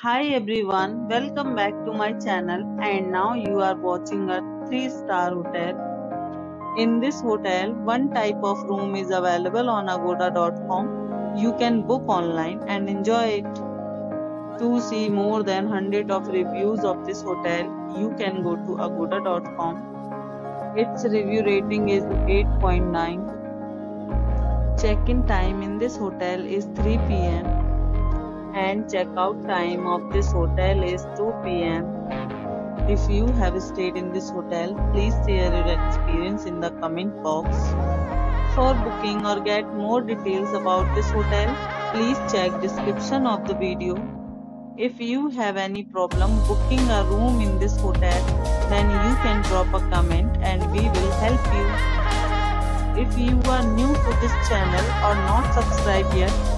Hi everyone, welcome back to my channel and now you are watching a 3 star hotel. In this hotel, one type of room is available on agoda.com. You can book online and enjoy it. To see more than 100 of reviews of this hotel, you can go to agoda.com. Its review rating is 8.9. Check-in time in this hotel is 3 pm and checkout time of this hotel is 2 pm. If you have stayed in this hotel, please share your experience in the comment box. For booking or get more details about this hotel, please check description of the video. If you have any problem booking a room in this hotel, then you can drop a comment and we will help you. If you are new to this channel or not subscribed yet,